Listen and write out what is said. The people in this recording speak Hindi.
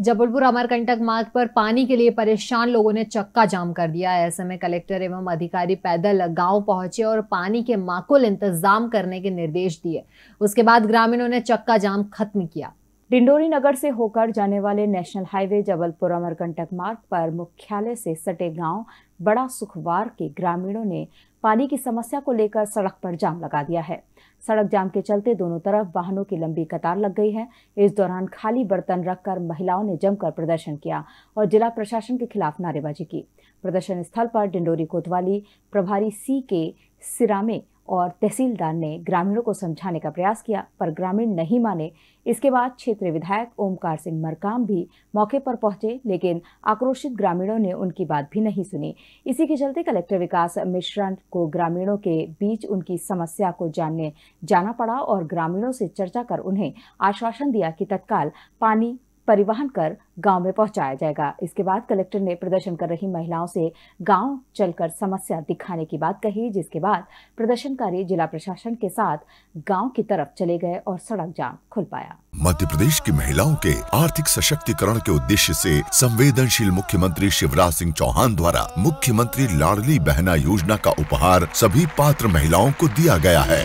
जबलपुर अमरकंटक मार्ग पर पानी के लिए परेशान लोगों ने चक्का जाम कर दिया। ऐसे में कलेक्टर एवं अधिकारी पैदल गाँव पहुँचे और पानी के माकुल इंतज़ाम करने के निर्देश दिए। उसके बाद ग्रामीणों ने चक्का जाम खत्म किया। डिंडोरी नगर से होकर जाने वाले नेशनल हाईवे जबलपुर अमरकंटक मार्ग पर मुख्यालय से सटे गाँव बड़ा सुखवार के ग्रामीणों ने पानी की समस्या को लेकर सड़क पर जाम लगा दिया है। सड़क जाम के चलते दोनों तरफ़ वाहनों की लंबी कतार लग गई है। इस दौरान खाली बर्तन रखकर महिलाओं ने जमकर प्रदर्शन किया और जिला प्रशासन के खिलाफ नारेबाजी की। प्रदर्शन स्थल पर डिंडोरी कोतवाली प्रभारी सी के सिरामे और तहसीलदार ने ग्रामीणों को समझाने का प्रयास किया, पर ग्रामीण नहीं माने। इसके बाद क्षेत्रीय विधायक ओमकार सिंह मरकाम भी मौके पर पहुँचे, लेकिन आक्रोशित ग्रामीणों ने उनकी बात भी नहीं सुनी। इसी के चलते कलेक्टर विकास मिश्रा को ग्रामीणों के बीच उनकी समस्या को जानने, जाना पड़ा और ग्रामीणों से चर्चा कर उन्हें आश्वासन दिया कि तत्काल पानी परिवहन कर गाँव में पहुँचाया जाएगा। इसके बाद कलेक्टर ने प्रदर्शन कर रही महिलाओं से गाँव चलकर समस्या दिखाने की बात कही, जिसके बाद प्रदर्शनकारी जिला प्रशासन के साथ गाँव की तरफ़ चले गए और सड़क जाम खुल पाया। मध्य प्रदेश की महिलाओं के आर्थिक सशक्तिकरण के उद्देश्य से संवेदनशील मुख्यमंत्री शिवराज सिंह चौहान द्वारा मुख्यमंत्री लाडली बहना योजना का उपहार सभी पात्र महिलाओं को दिया गया है।